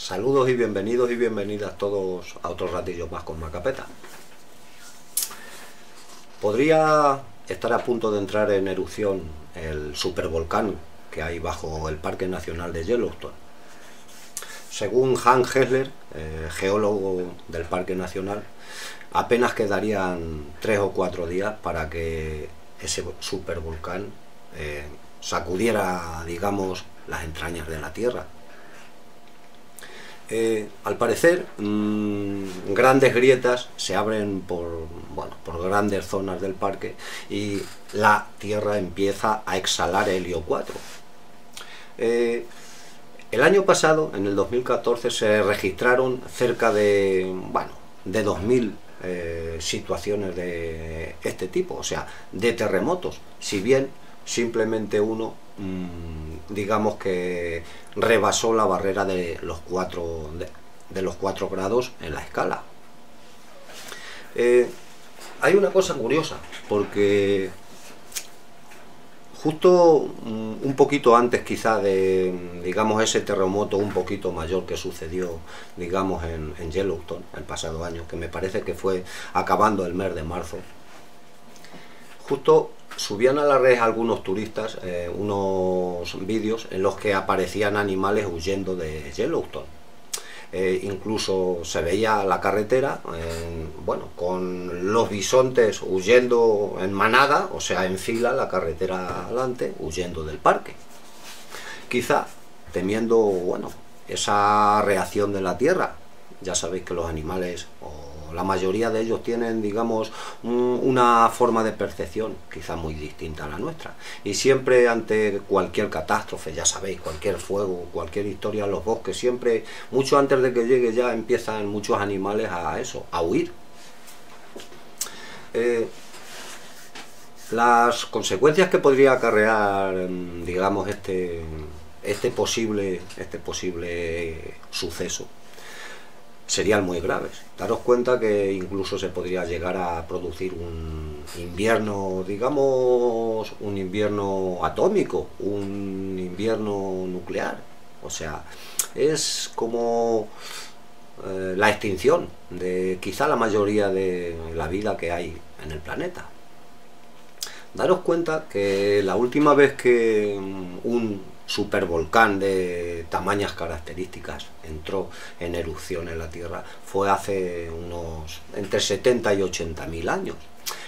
Saludos y bienvenidos y bienvenidas todos a otro ratillo más con Macapeta. Podría estar a punto de entrar en erupción el supervolcán que hay bajo el Parque Nacional de Yellowstone. Según Hans Hessler, eh, geólogo del Parque Nacional, apenas quedarían tres o cuatro días para que ese supervolcán eh, sacudiera, digamos, las entrañas de la Tierra eh, al parecer, mm, grandes grietas se abren por, bueno, por grandes zonas del parque y la Tierra empieza a exhalar helio 4. Eh, el año pasado, en el 2014, se registraron cerca de, bueno, de 2.000 eh, situaciones de este tipo, o sea, de terremotos, si bien simplemente uno Mm, digamos que rebasó la barrera de los cuatro de, los cuatro grados en la escala. Eh, hay una cosa curiosa, porque justo mm, un poquito antes quizá de, digamos, ese terremoto un poquito mayor que sucedió, digamos, en, en Yellowstone el pasado año, que me parece que fue acabando el mes de marzo, justo subían a la red algunos turistas eh, unos vídeos en los que aparecían animales huyendo de Yellowstone. Eh, incluso se veía la carretera, bueno, con los bisontes huyendo en manada, o sea, en fila, la carretera adelante, huyendo del parque. Quizá temiendo, bueno, esa reacción de la tierra. Ya sabéis que los animales, la mayoría de ellos tienen, digamos, una forma de percepción quizá muy distinta a la nuestra. Y siempre ante cualquier catástrofe, ya sabéis, cualquier fuego, cualquier historia en los bosques, siempre, mucho antes de que llegue ya empiezan muchos animales a eso, a huir. Eh, las consecuencias que podría acarrear, digamos, este, este, posible, este posible suceso serían muy graves. Daros cuenta que incluso se podría llegar a producir un invierno, digamos, un invierno atómico, un invierno nuclear. O sea, es como eh, la extinción de quizá la mayoría de la vida que hay en el planeta. Daros cuenta que la última vez que un supervolcán de tamañas características entró en erupción en la Tierra fue hace unos entre 70 y 80 mil años.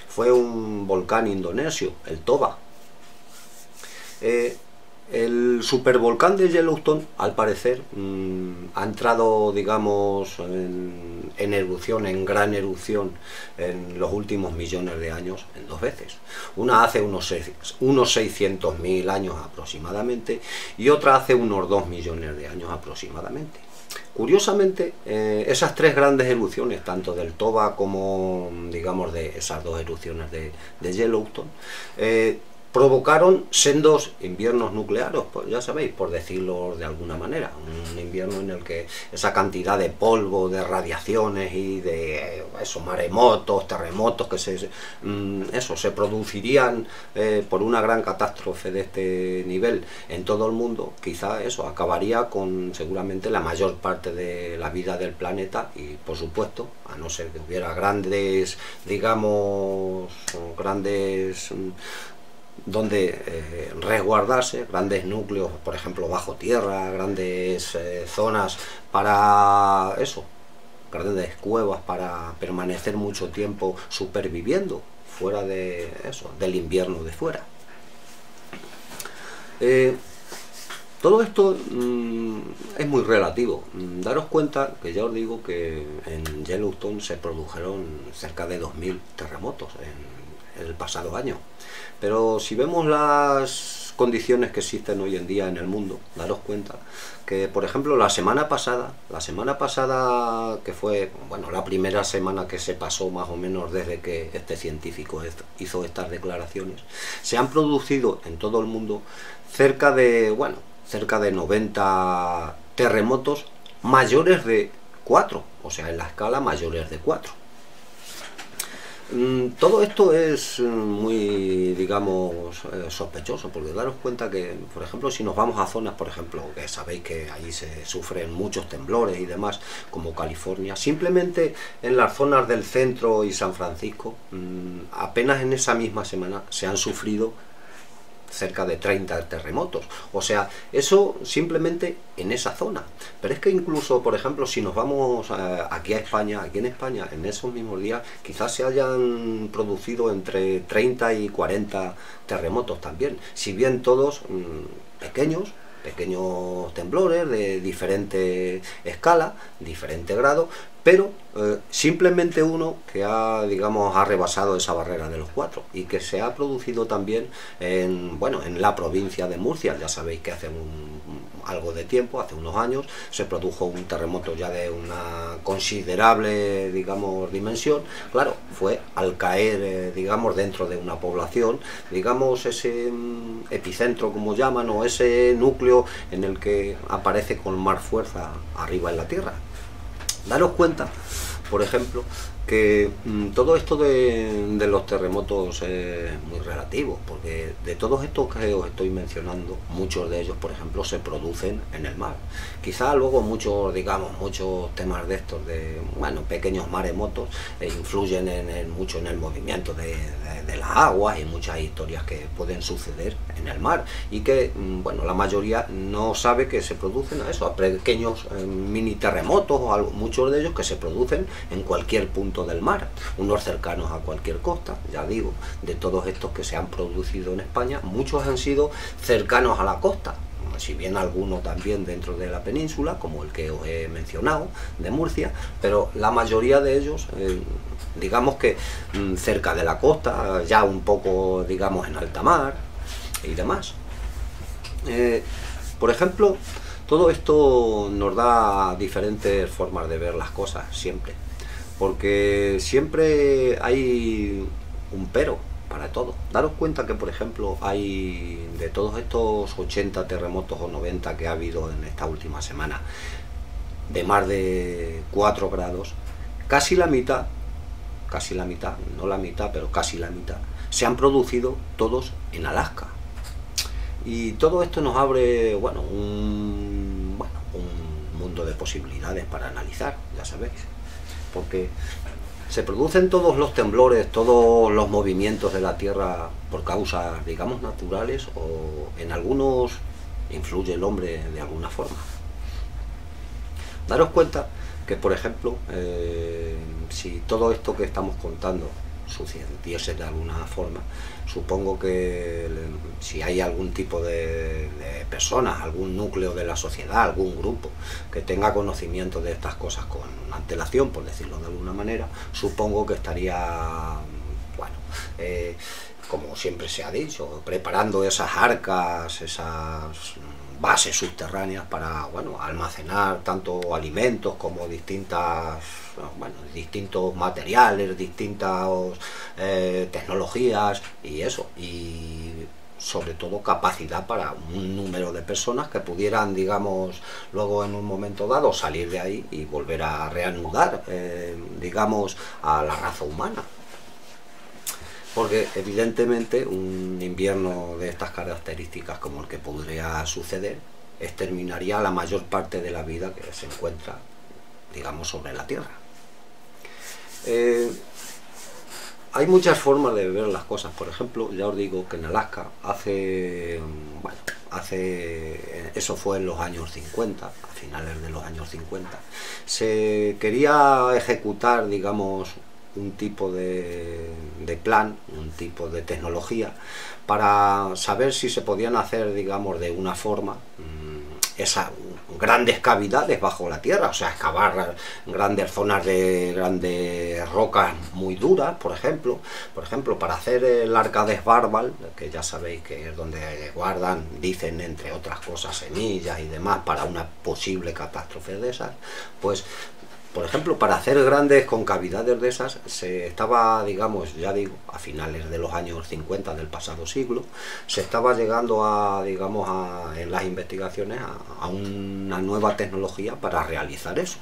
Fue un volcán indonesio, el Toba. Eh, el supervolcán de Yellowstone, al parecer, mm, ha entrado, digamos, en, erupción, en gran erupción, en los últimos millones de años, en dos veces. Una hace unos, unos 600.000 años aproximadamente y otra hace unos 2 millones de años aproximadamente. Curiosamente, eh, esas tres grandes erupciones, tanto del Toba como, digamos, de esas dos erupciones de, Yellowstone, eh, provocaron sendos inviernos nucleares, pues ya sabéis, por decirlo de alguna manera, un invierno en el que esa cantidad de polvo, de radiaciones y de esos maremotos, terremotos que se, mm, eso, se producirían eh, por una gran catástrofe de este nivel en todo el mundo, quizá eso acabaría con seguramente la mayor parte de la vida del planeta y por supuesto, a no ser que hubiera grandes, digamos, grandes mm, donde eh, resguardarse, grandes núcleos, por ejemplo, bajo tierra, grandes eh, zonas para eso, grandes cuevas para permanecer mucho tiempo superviviendo fuera de eso, del invierno de fuera. Eh, todo esto mm, es muy relativo. Mm, daros cuenta que ya os digo que en Yellowstone se produjeron cerca de 2.000 terremotos en el pasado año. Pero si vemos las condiciones que existen hoy en día en el mundo, daros cuenta que, por ejemplo, la semana pasada, la semana pasada que fue, bueno, la primera semana que se pasó más o menos desde que este científico hizo estas declaraciones, se han producido en todo el mundo cerca de, bueno, cerca de 90 terremotos mayores de 4, o sea, en la escala mayores de 4. Mm, todo esto es mm, muy, digamos, eh, sospechoso, porque daros cuenta que, por ejemplo, si nos vamos a zonas, por ejemplo, que sabéis que allí se sufren muchos temblores y demás, como California, simplemente en las zonas del centro y San Francisco, mm, apenas en esa misma semana se han sufrido cerca de 30 terremotos. O sea, eso simplemente en esa zona. Pero es que incluso, por ejemplo, si nos vamos eh, aquí a España, aquí en España, en esos mismos días, quizás se hayan producido entre 30 y 40 terremotos también. Si bien todos mm, pequeños, pequeños temblores de diferente escala, diferente grado, pero eh, simplemente uno que ha, digamos, ha rebasado esa barrera de los cuatro y que se ha producido también en, bueno, en la provincia de Murcia, ya sabéis que hace algo de tiempo, hace unos años, se produjo un terremoto ya de una considerable, digamos, dimensión, claro, fue al caer, eh, digamos, dentro de una población, digamos, ese mm, epicentro, como llaman, o ese núcleo en el que aparece con más fuerza arriba en la Tierra, Daros cuenta, por ejemplo, que mm, todo esto de, los terremotos es muy relativo, porque de todos estos que os estoy mencionando, muchos de ellos, por ejemplo, se producen en el mar. Quizá luego muchos, digamos, muchos temas de estos, de bueno, pequeños maremotos, eh, influyen en, mucho en el movimiento de, las aguas y muchas historias que pueden suceder en el mar y que, mm, bueno, la mayoría no sabe que se producen a eso, a pequeños eh, mini terremotos o algo, muchos de ellos que se producen en cualquier punto del mar, unos cercanos a cualquier costa, ya digo, de todos estos que se han producido en España, muchos han sido cercanos a la costa, si bien algunos también dentro de la península, como el que os he mencionado, de Murcia, pero la mayoría de ellos, eh, digamos que mm, cerca de la costa, ya un poco, digamos, en alta mar y demás. Eh, por ejemplo, todo esto nos da diferentes formas de ver las cosas, siempre porque siempre hay un pero para todo. Daros cuenta que, por ejemplo, hay de todos estos 80 terremotos o 90 que ha habido en esta última semana, de más de 4 grados, casi la mitad, casi la mitad, no la mitad, pero casi la mitad, se han producido todos en Alaska. Y todo esto nos abre, bueno, un, bueno, un mundo de posibilidades para analizar, ya sabéis porque se producen todos los temblores, todos los movimientos de la Tierra por causas, digamos, naturales o en algunos influye el hombre de alguna forma. Daros cuenta que, por ejemplo, eh, si todo esto que estamos contando sucediese de alguna forma, supongo que si hay algún tipo de, personas, algún núcleo de la sociedad, algún grupo que tenga conocimiento de estas cosas con antelación, por decirlo de alguna manera, supongo que estaría, bueno, eh, como siempre se ha dicho, preparando esas arcas, esas bases subterráneas para bueno, almacenar tanto alimentos como distintas bueno, distintos materiales, distintas eh, tecnologías y eso, y sobre todo capacidad para un número de personas que pudieran, digamos, luego en un momento dado salir de ahí y volver a reanudar, eh, digamos, a la raza humana porque evidentemente un invierno de estas características como el que podría suceder exterminaría la mayor parte de la vida que se encuentra, digamos, sobre la Tierra. Eh, hay muchas formas de ver las cosas, por ejemplo, ya os digo que en Alaska hace, bueno, hace, eso fue en los años 50, a finales de los años 50, se quería ejecutar, digamos, un tipo de, plan, un tipo de tecnología para saber si se podían hacer, digamos, de una forma mm, esas grandes cavidades bajo la tierra, o sea, excavar grandes zonas de grandes rocas muy duras, por ejemplo, por ejemplo, para hacer el arca de Svalbard, que ya sabéis que es donde guardan, dicen entre otras cosas, semillas y demás para una posible catástrofe de esas, pues por ejemplo, para hacer grandes concavidades de esas, se estaba, digamos, ya digo, a finales de los años 50 del pasado siglo, se estaba llegando a, digamos, en las investigaciones a, una nueva tecnología para realizar eso.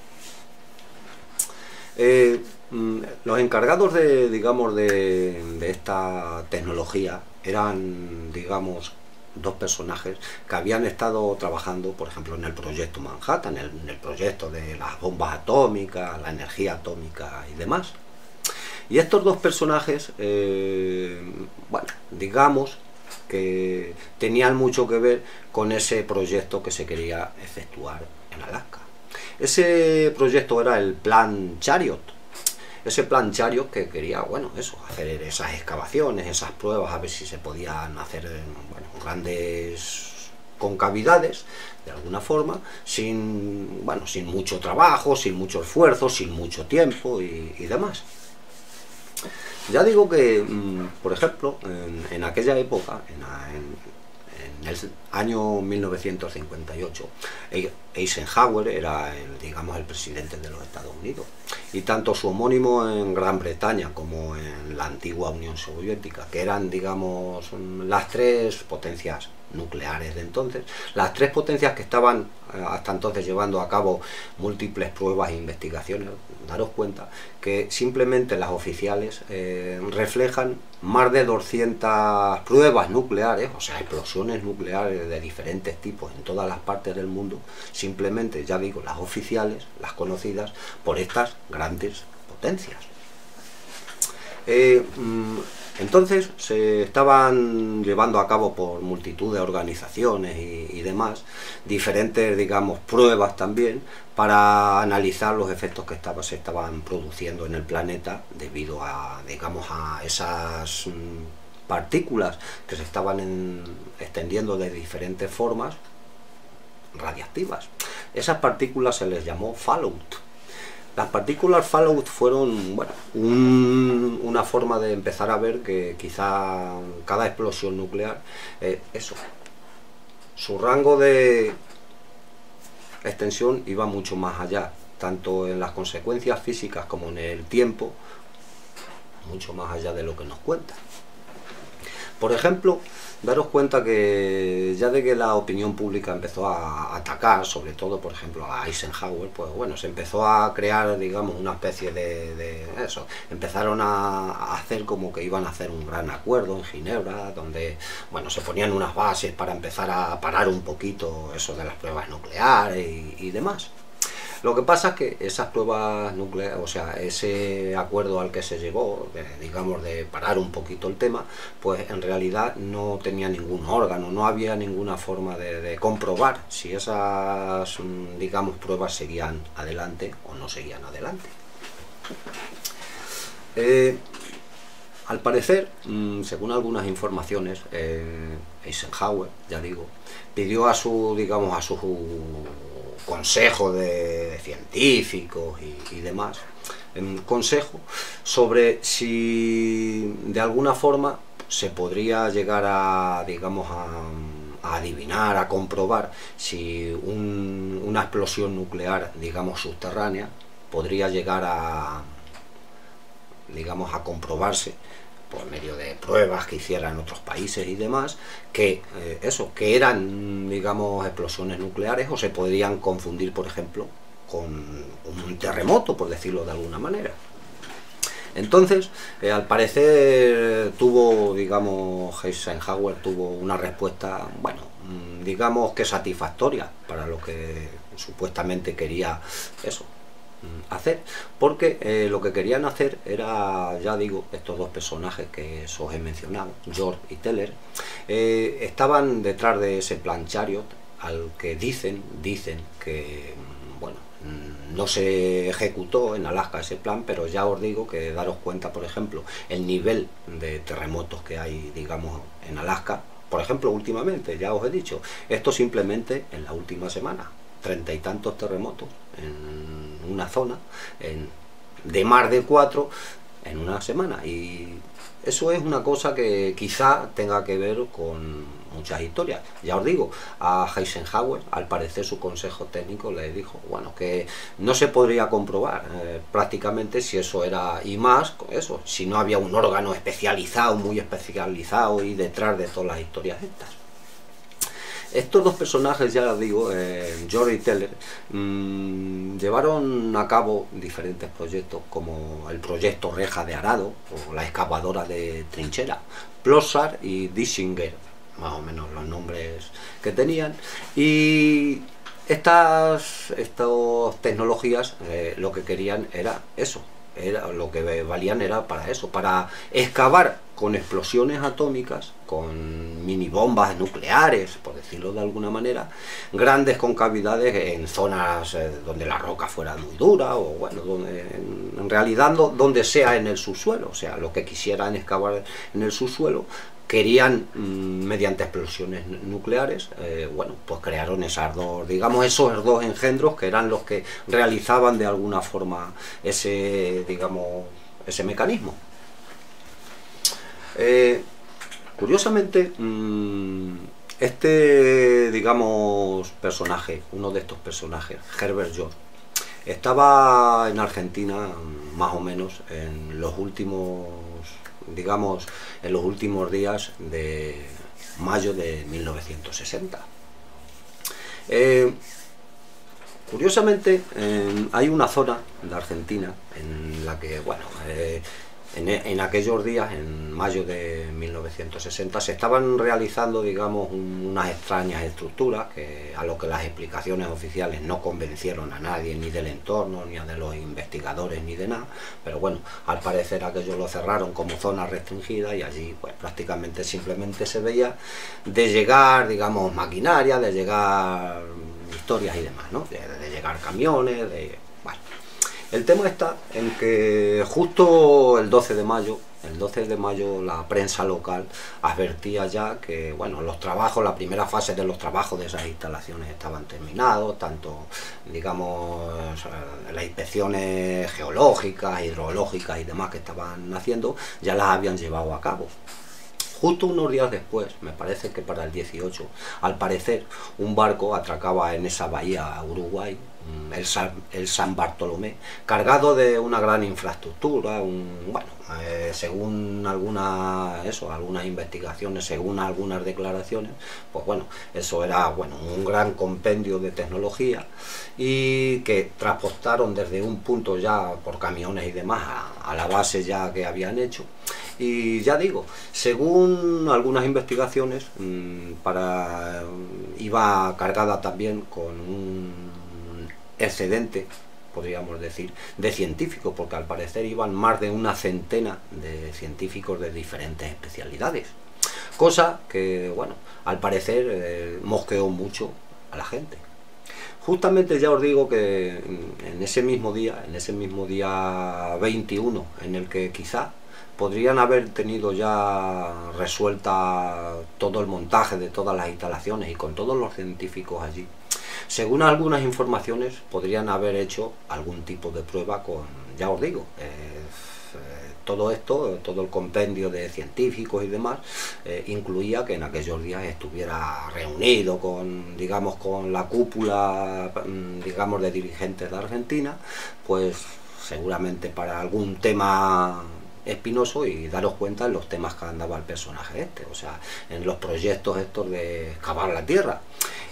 Eh, mm, los encargados de, digamos, de, esta tecnología eran, digamos, dos personajes que habían estado trabajando, por ejemplo, en el proyecto Manhattan, en el, proyecto de las bombas atómicas, la energía atómica y demás. Y estos dos personajes, eh, bueno, digamos que tenían mucho que ver con ese proyecto que se quería efectuar en Alaska. Ese proyecto era el plan Chariot. Ese plan Chariot que quería, bueno, eso, hacer esas excavaciones, esas pruebas, a ver si se podían hacer grandes concavidades, de alguna forma, sin, bueno, sin mucho trabajo, sin mucho esfuerzo, sin mucho tiempo y, demás. Ya digo que, mm, por ejemplo, en, aquella época, en, en el año 1958, Eisenhower era el, digamos, el presidente de los Estados Unidos. Y tanto su homónimo en Gran Bretaña como en la antigua Unión Soviética, que eran, digamos, las tres potencias nucleares de entonces, las tres potencias que estaban eh, hasta entonces llevando a cabo múltiples pruebas e investigaciones, daros cuenta que simplemente las oficiales eh, reflejan más de 200 pruebas nucleares, o sea, explosiones nucleares de diferentes tipos en todas las partes del mundo, simplemente, ya digo, las oficiales, las conocidas por estas grandes potencias. Eh, mm, entonces se estaban llevando a cabo por multitud de organizaciones y, demás diferentes, digamos, pruebas también para analizar los efectos que se estaban produciendo en el planeta debido a, digamos, a esas mm, partículas que se estaban extendiendo de diferentes formas radiactivas. Esas partículas se les llamó fallout las partículas fallout fueron bueno, una forma de empezar a ver que quizá cada explosión nuclear, eh, eso, su rango de extensión iba mucho más allá, tanto en las consecuencias físicas como en el tiempo, mucho más allá de lo que nos cuenta. Por ejemplo, daros cuenta que ya de que la opinión pública empezó a atacar, sobre todo, por ejemplo, a Eisenhower, pues bueno, se empezó a crear, digamos, una especie de, eso. Empezaron a hacer como que iban a hacer un gran acuerdo en Ginebra, donde, bueno, se ponían unas bases para empezar a parar un poquito eso de las pruebas nucleares y demás. Lo que pasa es que esas pruebas nucleares, o sea, ese acuerdo al que se llegó, digamos, de parar un poquito el tema, pues en realidad no tenía ningún órgano, no había ninguna forma de, comprobar si esas, digamos, pruebas seguían adelante o no seguían adelante. Eh, al parecer, mm, según algunas informaciones, eh, Eisenhower, ya digo, pidió a su, digamos, a su consejo de, científicos y, demás, un consejo sobre si de alguna forma se podría llegar a, digamos, a, adivinar, a comprobar si una explosión nuclear, digamos, subterránea, podría llegar a, digamos, a comprobarse por medio de pruebas que hicieran otros países y demás, que eh, eso, que eran, digamos, explosiones nucleares o se podrían confundir, por ejemplo, con un terremoto, por decirlo de alguna manera. Entonces, eh, al parecer tuvo, digamos, Eisenhower tuvo una respuesta, bueno, mm, digamos que satisfactoria para lo que supuestamente quería eso, hacer, porque eh, lo que querían hacer era, ya digo, estos dos personajes que os he mencionado, George y Teller, eh, estaban detrás de ese plan Chariot, al que dicen, dicen que, mm, bueno, mm, no se ejecutó en Alaska ese plan, pero ya os digo que daros cuenta, por ejemplo, el nivel de terremotos que hay, digamos, en Alaska, por ejemplo, últimamente, ya os he dicho, esto simplemente en la última semana, treinta y tantos terremotos en una zona de más de cuatro en una semana y eso es una cosa que quizá tenga que ver con muchas historias. Ya os digo, a Eisenhower, al parecer su consejo técnico le dijo, bueno, que no se podría comprobar eh, prácticamente si eso era, y más, eso, si no había un órgano especializado, muy especializado y detrás de todas las historias estas. Estos dos personajes, ya digo, eh, George y Teller, mm, llevaron a cabo diferentes proyectos como el proyecto Reja de Arado o la excavadora de trinchera, Plossar y Dissinger, más o menos los nombres que tenían. Y estas, estas tecnologías eh, lo que querían era eso, era, lo que valían era para eso, para excavar con explosiones atómicas, con mini bombas nucleares, por decirlo de alguna manera, grandes concavidades en zonas eh, donde la roca fuera muy dura, o bueno, donde, en, realidad donde sea en el subsuelo, o sea, lo que quisieran excavar en el subsuelo, querían, mm, mediante explosiones nucleares, eh, bueno, pues crearon esas dos, digamos, esos dos engendros que eran los que realizaban de alguna forma ese, digamos, ese mecanismo. Eh, curiosamente, mm, este, digamos, personaje, uno de estos personajes, Herbert George, estaba en Argentina más o menos en los últimos digamos, en los últimos días de mayo de 1960. Eh, curiosamente, hay una zona de Argentina en la que, bueno, eh, en, aquellos días, en mayo de 1960, se estaban realizando, digamos, unas extrañas estructuras que a lo que las explicaciones oficiales no convencieron a nadie, ni del entorno, ni a de los investigadores, ni de nada. Pero bueno, al parecer aquellos lo cerraron como zona restringida y allí, pues prácticamente simplemente se veía de llegar, digamos, maquinaria, de llegar historias y demás, ¿no? de llegar camiones, de el tema está en que justo el 12 de mayo, el 12 de mayo la prensa local advertía ya que bueno, los trabajos, la primera fase de los trabajos de esas instalaciones estaban terminados, tanto digamos las inspecciones geológicas, hidrológicas y demás que estaban haciendo, ya las habían llevado a cabo. Justo unos días después, me parece que para el 18, al parecer un barco atracaba en esa bahía Uruguay, el San, el San Bartolomé, cargado de una gran infraestructura, bueno, eh, según algunas, eso, algunas investigaciones, según algunas declaraciones, pues bueno, eso era bueno, un gran compendio de tecnología y que transportaron desde un punto ya por camiones y demás a, la base ya que habían hecho. Y ya digo, según algunas investigaciones, mm, para, iba cargada también con un excedente, podríamos decir, de científicos, porque al parecer iban más de una centena de científicos de diferentes especialidades. Cosa que, bueno, al parecer eh, mosqueó mucho a la gente. Justamente ya os digo que en ese mismo día, en ese mismo día 21, en el que quizá podrían haber tenido ya resuelta todo el montaje de todas las instalaciones y con todos los científicos allí, según algunas informaciones, podrían haber hecho algún tipo de prueba con, ya os digo, eh, todo esto, todo el compendio de científicos y demás, eh, incluía que en aquellos días estuviera reunido con, digamos, con la cúpula, mm, digamos, de dirigentes de Argentina, pues seguramente para algún tema espinoso y daros cuenta en los temas que andaba el personaje este, o sea, en los proyectos estos de excavar la tierra.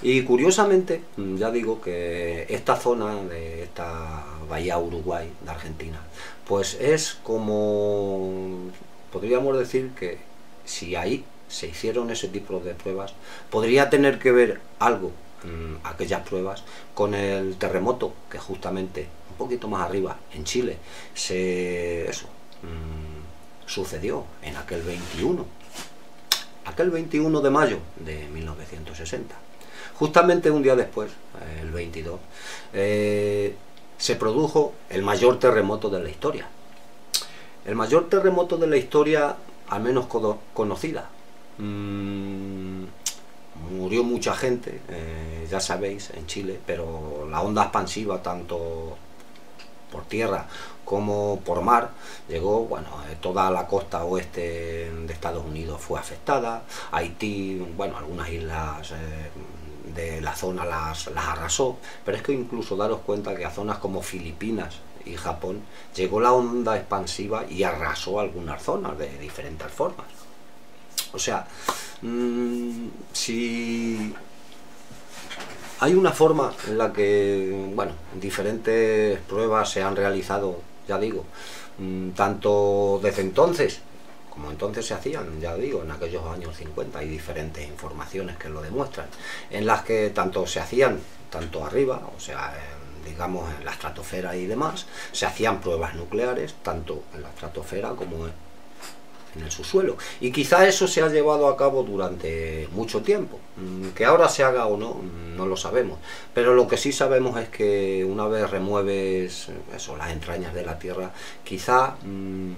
Y curiosamente, mm, ya digo que esta zona de esta bahía Uruguay de Argentina, pues es como, podríamos decir que si ahí se hicieron ese tipo de pruebas, podría tener que ver algo, mm, aquellas pruebas, con el terremoto que justamente un poquito más arriba, en Chile, se, mm, sucedió en aquel 21, aquel 21 de mayo de 1960. Justamente un día después, el 22, eh, se produjo el mayor terremoto de la historia. El mayor terremoto de la historia, al menos conocida. Mm, murió mucha gente, eh, ya sabéis, en Chile, pero la onda expansiva, tanto por tierra como por mar, llegó, bueno, eh, toda la costa oeste de Estados Unidos fue afectada, Haití, bueno, algunas islas de la zona las, las arrasó, pero es que incluso daros cuenta que a zonas como Filipinas y Japón llegó la onda expansiva y arrasó algunas zonas de diferentes formas. O sea, mm, si hay una forma en la que, bueno, diferentes pruebas se han realizado, ya digo, mm, tanto desde entonces, como entonces se hacían, ya digo, en aquellos años 50, hay diferentes informaciones que lo demuestran, en las que tanto se hacían, tanto arriba, o sea, digamos en la estratosfera y demás, se hacían pruebas nucleares, tanto en la estratosfera como en en el subsuelo. Y quizá eso se ha llevado a cabo durante mucho tiempo. Mm, que ahora se haga o no, mm, no lo sabemos. Pero lo que sí sabemos es que una vez remueves eso, las entrañas de la Tierra, quizá mm,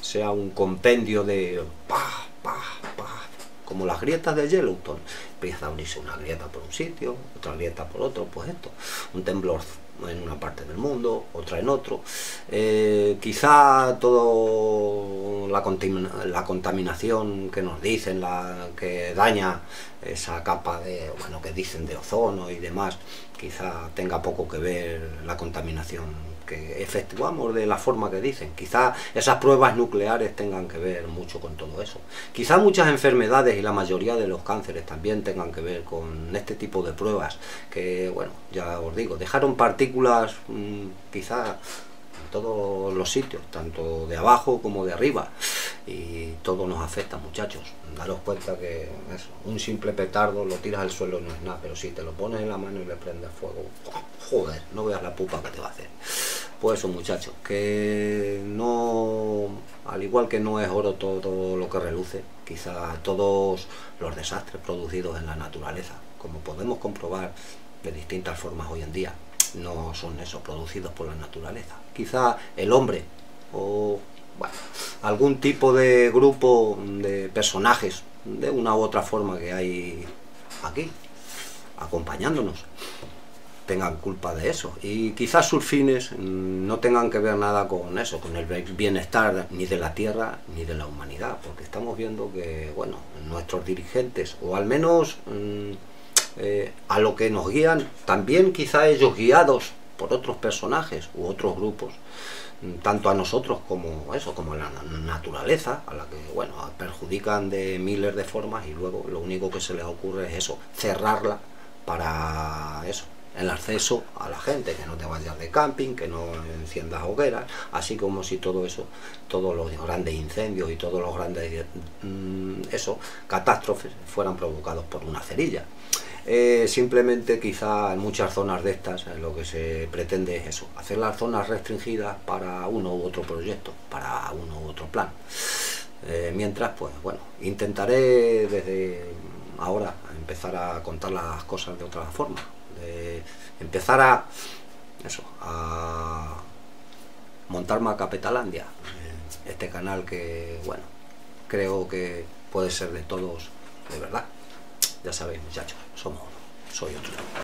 sea un compendio de pa, pa, pa, como las grietas de Yellowstone. Empieza a unirse una grieta por un sitio, otra grieta por otro, pues esto, un temblor en una parte del mundo, otra en otro. Eh, quizá todo la, la, contaminación que nos dicen, la que daña esa capa de, bueno, que dicen de ozono y demás, quizá tenga poco que ver la contaminación que efectuamos de la forma que dicen. Quizá esas pruebas nucleares tengan que ver mucho con todo eso. Quizá muchas enfermedades y la mayoría de los cánceres también tengan que ver con este tipo de pruebas que, bueno, ya os digo, dejaron partículas mm, quizá en todos los sitios, tanto de abajo como de arriba, y todo nos afecta, muchachos. Daros cuenta que un simple petardo lo tiras al suelo no es nada, pero si te lo pones en la mano y le prendes fuego, joder, no veas la pupa que te va a hacer. Pues eso, muchachos, que no, al igual que no es oro todo lo que reluce, quizá todos los desastres producidos en la naturaleza, como podemos comprobar de distintas formas hoy en día, no son esos producidos por la naturaleza. Quizá el hombre o bueno, algún tipo de grupo de personajes de una u otra forma que hay aquí, acompañándonos, tengan culpa de eso. Y quizás sus fines no tengan que ver nada con eso, con el bienestar ni de la tierra ni de la humanidad, porque estamos viendo que, bueno, nuestros dirigentes, o al menos mm, eh, a lo que nos guían, también quizá ellos guiados por otros personajes u otros grupos, tanto a nosotros como eso, como a la naturaleza, a la que bueno, perjudican de miles de formas y luego lo único que se les ocurre es eso, cerrarla para eso, el acceso a la gente, que no te vayas de camping, que no enciendas hogueras, así como si todo eso, todos los grandes incendios y todos los grandes mm, eso, catástrofes fueran provocados por una cerilla. Eh, simplemente quizá en muchas zonas de estas eh, lo que se pretende es eso, hacer las zonas restringidas para uno u otro proyecto, para uno u otro plan. Eh, mientras, pues bueno, intentaré desde ahora empezar a contar las cosas de otra forma, empezar a eso, a montar Macapetalandia, este canal que bueno, creo que puede ser de todos de verdad. Ya sabéis, muchachos, somos soy otro.